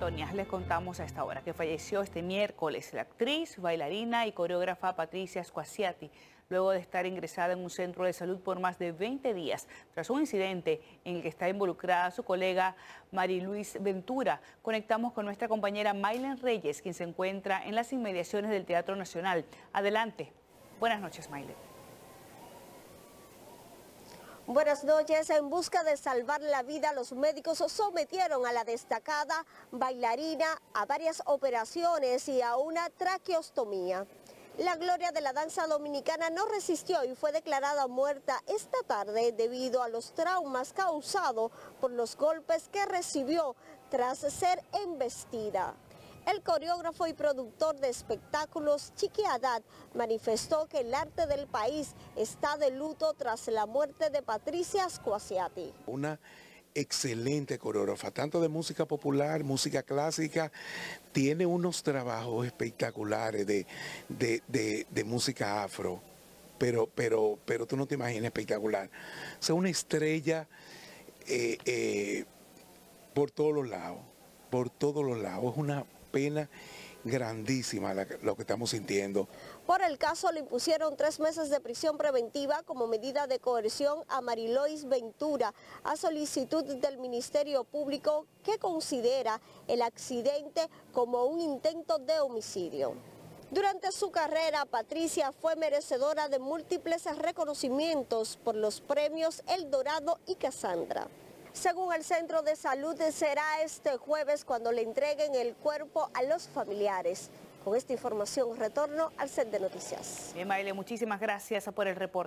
sintonía, les contamos a esta hora que falleció este miércoles la actriz, bailarina y coreógrafa Patricia Squasiati, luego de estar ingresada en un centro de salud por más de 20 días, tras un incidente en el que está involucrada su colega Luis Ventura. Conectamos con nuestra compañera Maylen Reyes, quien se encuentra en las inmediaciones del Teatro Nacional. Adelante. Buenas noches, Maylen. Buenas noches. En busca de salvar la vida, los médicos sometieron a la destacada bailarina a varias operaciones y a una traqueostomía. La gloria de la danza dominicana no resistió y fue declarada muerta esta tarde debido a los traumas causados por los golpes que recibió tras ser embestida. El coreógrafo y productor de espectáculos Chiqui Haddad manifestó que el arte del país está de luto tras la muerte de Patricia Squasiati. Una excelente coreógrafa, tanto de música popular, música clásica, tiene unos trabajos espectaculares de, de, música afro, pero, pero, pero tú no te imaginas espectacular. O sea, una estrella eh, eh, por todos los lados, por todos los lados. Es una pena grandísima lo que estamos sintiendo. Por el caso le impusieron tres meses de prisión preventiva como medida de coerción a Marilois Ventura a solicitud del Ministerio Público que considera el accidente como un intento de homicidio. Durante su carrera, Patricia fue merecedora de múltiples reconocimientos por los premios El Dorado y Casandra. Según el centro de salud, será este jueves cuando le entreguen el cuerpo a los familiares. Con esta información retorno al set de noticias. Bien, muchísimas gracias por el reporte.